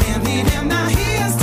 can't beat him. Now he is